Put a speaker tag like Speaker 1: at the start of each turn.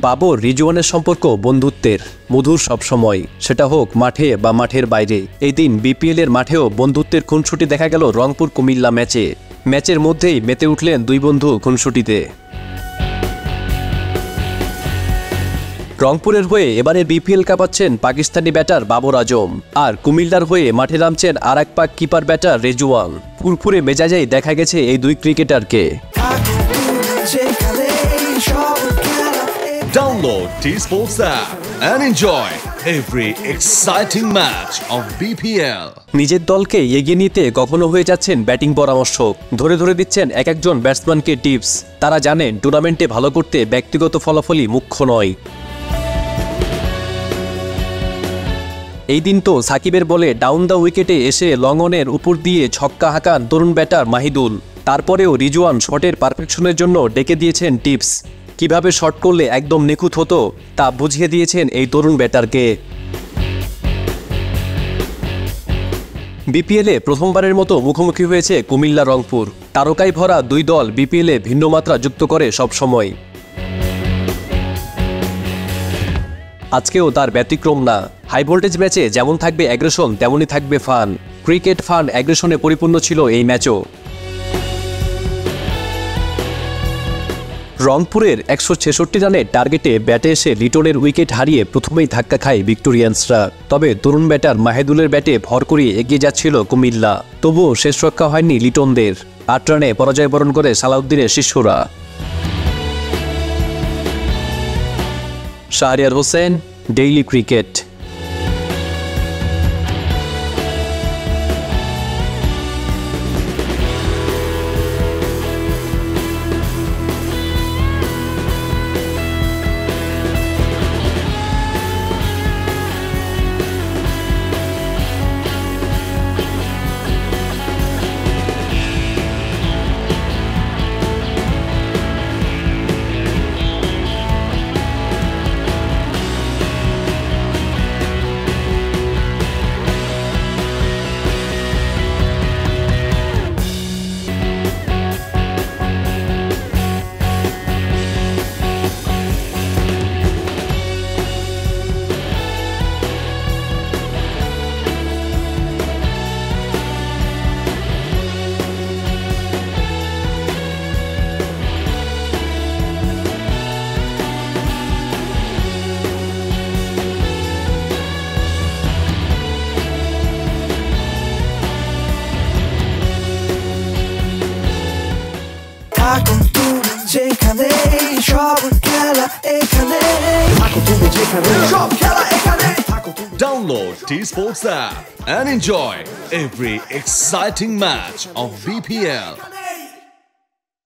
Speaker 1: বাবর রিজওয়ানের সম্পর্ক বন্ধুত্বের মধুর সবসময়। সেটা হোক মাঠে বা মাঠের বাইরে। এই দিন বিপিএল এর মাঠেও বন্ধুত্বের খুনসুটি দেখা গেল রংপুর কুমিল্লা ম্যাচে। ম্যাচের মধ্যেই মেতে উঠলেন দুই বন্ধু খুনসুটিতে। রংপুরের হয়ে এবারে বিপিএল কাঁপাচ্ছেন পাকিস্তানি ব্যাটার বাবর আজম। আর কুমিল্লার হয়ে মাঠে নামছেন আর এক পাক কিপার ব্যাটার রেজুয়ান ফুরফুরে মেজাজেই দেখা গেছে এই দুই ক্রিকেটারকে।
Speaker 2: Download T Sports app and enjoy every exciting match of BPL.
Speaker 1: নিজের দলকে এগিয়ে নিতে কখনো হয়ে যাচ্ছেন ব্যাটিং পরামর্শক। ধরে ধরে দিচ্ছেন এক একজন ব্যাটসম্যানকে টিপস। তারা জানেন টুর্নামেন্টে ভালো করতে ব্যক্তিগত ফলাফলই মুখ্য নয়। এই দিন তো সাকিবের বলে ডাউন দ্য উইকেটে এসে লঙ্গনের উপর দিয়ে ছক্কা হাঁকান তরুণ ব্যাটার মাহিদুল। তারপরেও রিজওয়ান শটের পারফেকশনের জন্য ডেকে দিয়েছেন টিপস। কীভাবে শট করলে একদম নিখুঁত হতো তা বুঝিয়ে দিয়েছেন এই তরুণ ব্যাটারকে। বিপিএলে প্রথমবারের মতো মুখোমুখি হয়েছে কুমিল্লা রংপুর। তারকায় ভরা দুই দল বিপিএলে ভিন্ন মাত্রা যুক্ত করে সবসময় আজকেও তার ব্যতিক্রম না। হাই ভোল্টেজ ম্যাচে যেমন থাকবে অ্যাগ্রেশন তেমনই থাকবে ফান ক্রিকেট ফান অ্যাগ্রেশনে পরিপূর্ণ ছিল এই ম্যাচও। রংপুরের একশো ছেষট্টি রানের টার্গেটে ব্যাটে এসে লিটনের উইকেট হারিয়ে প্রথমেই ধাক্কা খায় ভিক্টোরিয়ান্সরা। তবে তরুণ ব্যাটার মাহেদুলের ব্যাটে ভর করিয়ে এগিয়ে যাচ্ছিল কুমিল্লা। তবুও শেষ রক্ষা হয়নি লিটনদের। আট রানে পরাজয় বরণ করে সালাউদ্দিনের শিষ্যরা। Shahriar Hossain,
Speaker 3: daily cricket. যেখানে সব খেলা এখানে থাকুন তুমি যেখানে সব খেলা এখানে থাকুন তুমি
Speaker 2: Download T Sports app and enjoy every exciting match of BPL.